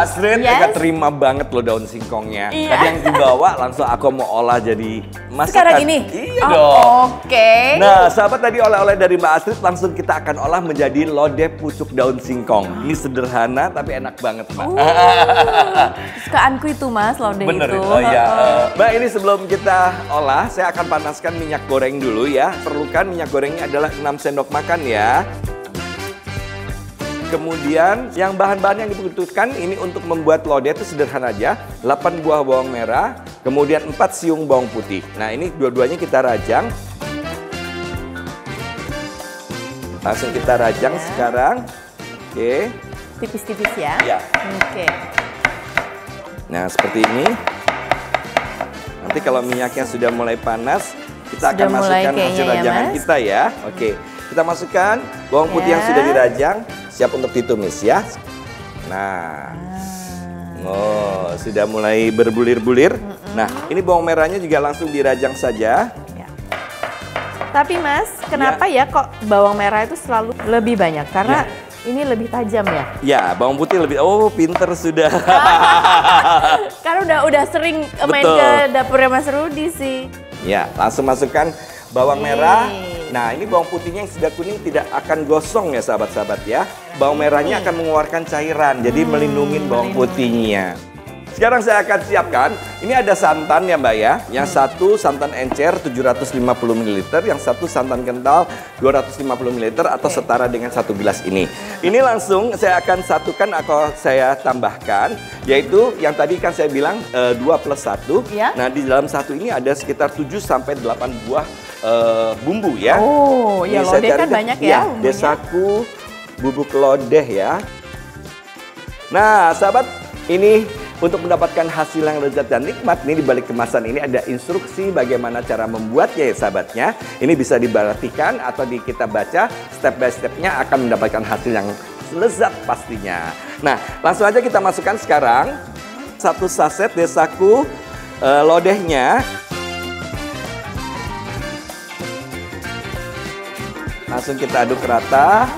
Astrid, Yes. gak terima banget loh daun singkongnya. Iya. Tadi yang dibawa langsung aku mau olah jadi masakan. Sekarang ini? Iya Oh, dong. Oke. Nah, sahabat tadi oleh-oleh dari Mbak Astrid langsung kita akan olah menjadi lodeh pucuk daun singkong. Ini sederhana tapi enak banget, Mbak. Kesukaanku itu mas, lodeh Bener itu. Oh iya. Eh, Mbak, ini sebelum kita olah, saya akan panaskan minyak goreng dulu ya. Perlukan minyak gorengnya adalah 6 sendok makan ya. Kemudian yang bahan-bahan yang dibutuhkan ini untuk membuat lodeh itu sederhana aja. 8 buah bawang merah, kemudian 4 siung bawang putih. Nah ini dua-duanya kita rajang. Langsung kita rajang Ya. sekarang. Oke. Tipis-tipis ya. Ya. Oke. Nah seperti ini. Nanti kalau minyaknya sudah mulai panas, kita Sudah akan masukkan hasil ya, rajangan Mas. kita ya. Oke, kita masukkan bawang putih yang Ya. sudah dirajang, siap untuk ditumis ya. Nah, Ah. oh sudah mulai berbulir-bulir. Nah, ini bawang merahnya juga langsung dirajang saja. Ya. Tapi mas, kenapa ya. kok bawang merah itu selalu lebih banyak? Karena ini lebih tajam ya. Ya, bawang putih lebih. Oh, pinter sudah. Karena udah udah sering main Betul. ke dapurnya Mas Rudi sih. Ya, langsung masukkan bawang Oke. merah. Nah, ini bawang putihnya yang sudah kuning tidak akan gosong ya sahabat-sahabat ya. Bawang merahnya akan mengeluarkan cairan, jadi melindungi bawang putihnya. Sekarang saya akan siapkan, ini ada santan ya Mbak ya. Yang satu santan encer 750 ml, yang satu santan kental 250 ml atau setara dengan satu gelas ini. Ini langsung saya akan satukan atau saya tambahkan, yaitu yang tadi kan saya bilang 2 plus 1. Ya. Nah di dalam satu ini ada sekitar 7 sampai 8 buah eh, bumbu ya. Oh, ya Ini saya lodeh kan banyak ya bumbunya. desaku bubuk lodeh ya. Nah, sahabat, ini untuk mendapatkan hasil yang lezat dan nikmat, ini di balik kemasan ini ada instruksi bagaimana cara membuatnya ya sahabatnya. Ini bisa diperhatikan atau di kita baca step by stepnya akan mendapatkan hasil yang lezat pastinya. Nah, langsung aja kita masukkan sekarang satu saset desaku eh, lodehnya. Langsung kita aduk rata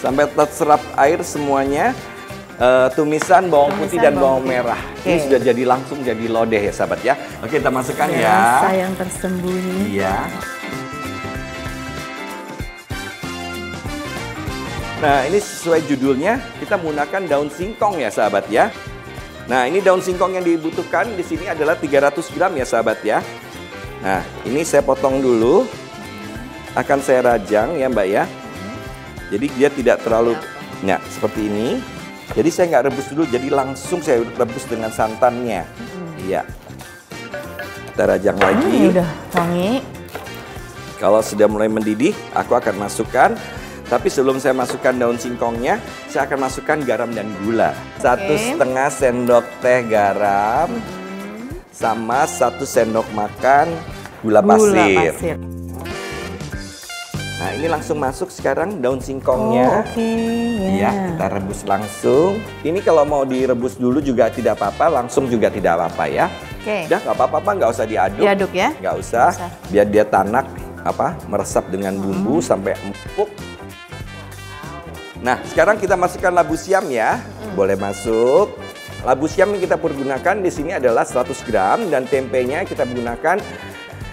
sampai terserap air semuanya. Eh, tumisan bawang putih Tumisan dan bawang bawang putih. merah. Oke. Ini sudah jadi langsung jadi lodeh ya sahabat ya. Oke kita masukkan Rasa ya. yang tersembunyi. Iya. Nah ini sesuai judulnya kita menggunakan daun singkong ya sahabat ya. Nah ini daun singkong yang dibutuhkan di sini adalah 300 gram ya sahabat ya. Nah ini saya potong dulu. Akan saya rajang ya mbak ya. Jadi dia tidak terlalu, nah seperti ini. Jadi saya nggak rebus dulu, jadi langsung saya rebus dengan santannya. Iya. Kita rajang lagi. Hmm, udah wangi. Kalau sudah mulai mendidih, aku akan masukkan. Tapi sebelum saya masukkan daun singkongnya, saya akan masukkan garam dan gula. Satu setengah sendok teh garam, sama satu sendok makan gula pasir. Gula pasir. Nah ini langsung masuk sekarang daun Oh, singkongnya. oke. Iya, kita rebus langsung. Ini kalau mau direbus dulu juga tidak apa-apa, langsung juga tidak apa-apa ya. Oke. Udah nggak apa-apa, nggak usah diaduk. Diaduk ya? Nggak usah. Usah. Biar dia tanak apa meresap dengan bumbu sampai empuk. Nah, sekarang kita masukkan labu siam ya. Boleh masuk. Labu siam yang kita pergunakan di sini adalah 100 gram dan tempenya kita gunakan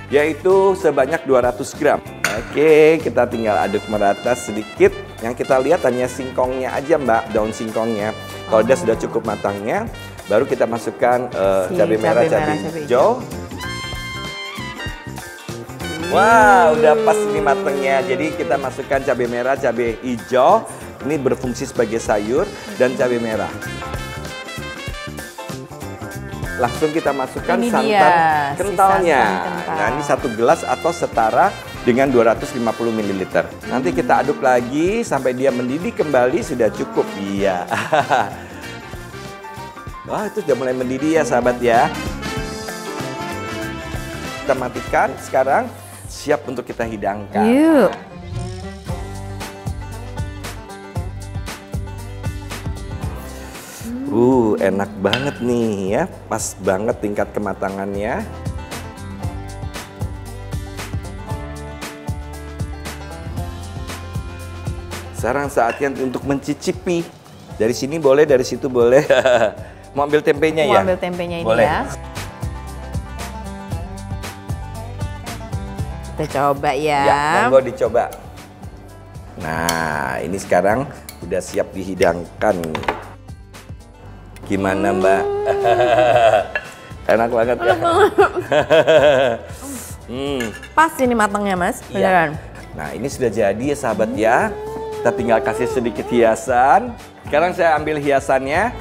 yaitu sebanyak 200 gram. Oke, kita tinggal aduk merata sedikit. Yang kita lihat hanya singkongnya aja, Mbak, daun singkongnya. Kalau dia sudah cukup matangnya, baru kita masukkan eh, Si cabai merah, cabai cabai hijau. Wah, udah pas ini matengnya. Jadi kita masukkan cabai merah, cabai hijau. Ini berfungsi sebagai sayur dan cabai merah. Langsung kita masukkan Ini santan dia, kentalnya. santan kental. Nah, ini satu gelas atau setara dengan 250 ml. Nanti kita aduk lagi sampai dia mendidih kembali sudah cukup. Iya. Wah, itu sudah mulai mendidih ya, sahabat ya. Kita matikan sekarang siap untuk kita hidangkan. Yuk. Uh, enak banget nih ya. Pas banget tingkat kematangannya. Sekarang saatnya untuk mencicipi Dari sini boleh, dari situ boleh. Mau ambil tempenya Mau ya? ambil tempenya ini Boleh. ya. Kita coba ya. Ya, monggo dicoba. Nah, ini sekarang udah siap dihidangkan. Gimana, Mbak? Enak banget ya? hmm. Pas ini matangnya mas, Iya. beneran. Nah, ini sudah jadi ya sahabat ya. Kita tinggal kasih sedikit hiasan. Sekarang saya ambil hiasannya.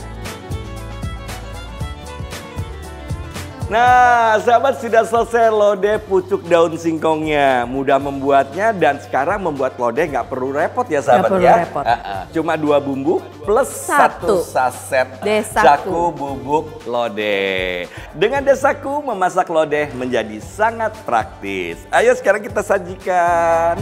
Nah, sahabat sudah selesai lodeh pucuk daun singkongnya. Mudah membuatnya dan sekarang membuat lodeh nggak perlu repot ya sahabat perlu ya. repot. Ah, ah. Cuma dua bumbu plus satu, Satu. saset Desaku. bubuk lodeh. Dengan desaku memasak lodeh menjadi sangat praktis. Ayo sekarang kita sajikan.